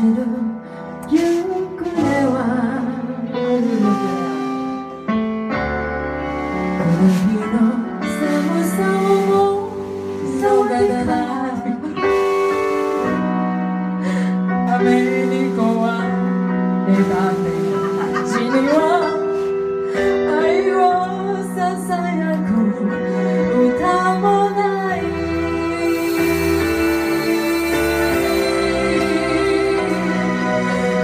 사실은 유그네와 그리로 사무소 소가다라 아메리코와 내가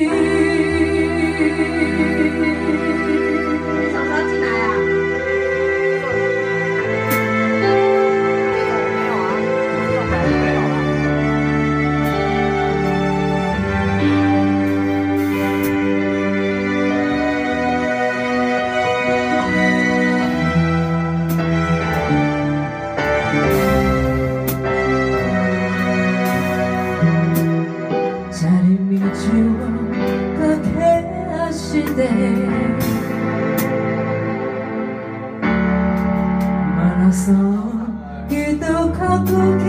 你什么时候进来啊？没有，没有啊，要来就没有了。在黎明之前。してマラソン一言